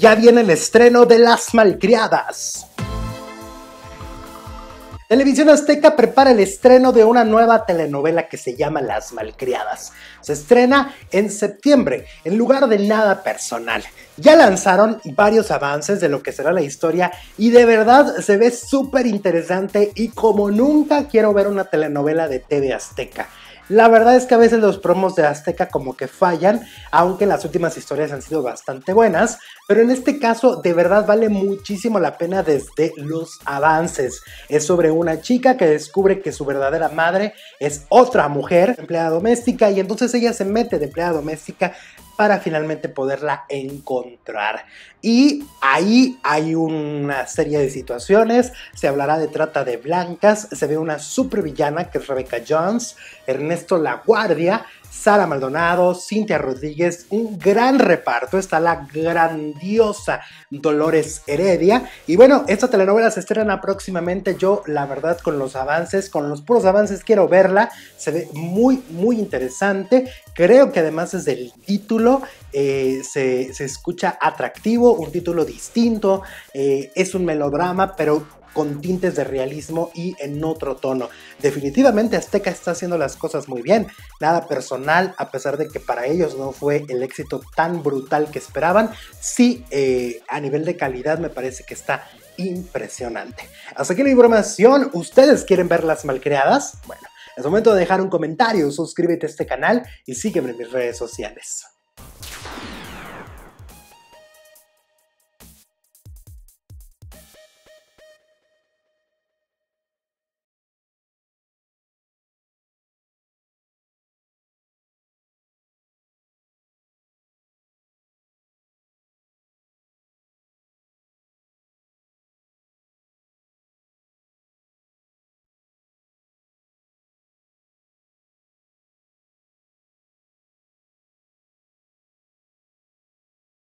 Ya viene el estreno de Las Malcriadas. Televisión Azteca prepara el estreno de una nueva telenovela que se llama Las Malcriadas. Se estrena en septiembre, en lugar de nada personal. Ya lanzaron varios avances de lo que será la historia y de verdad se ve súper interesante y como nunca quiero ver una telenovela de TV Azteca. La verdad es que a veces los promos de Azteca como que fallan, aunque las últimas historias han sido bastante buenas, pero en este caso de verdad vale muchísimo la pena desde los avances. Es sobre una chica que descubre que su verdadera madre es otra mujer, empleada doméstica, y entonces ella se mete de empleada doméstica para finalmente poderla encontrar. Y ahí hay una serie de situaciones, se hablará de trata de blancas, se ve una supervillana que es Rebecca Jones, Ernesto La Guardia, Sara Maldonado, Cintia Rodríguez, un gran reparto, está la grandiosa Dolores Heredia. Y bueno, esta telenovela se estrena próximamente, yo la verdad con los avances, con los puros avances quiero verla, se ve muy, muy interesante. Creo que además desde el título eh, se, escucha atractivo, un título distinto, eh, es un melodrama, pero con tintes de realismo y en otro tono. Definitivamente Azteca está haciendo las cosas muy bien, nada personal, a pesar de que para ellos no fue el éxito tan brutal que esperaban, sí eh, a nivel de calidad me parece que está impresionante. Hasta aquí la información, ¿ustedes quieren ver las malcreadas? Bueno, es momento de dejar un comentario, suscríbete a este canal y sígueme en mis redes sociales.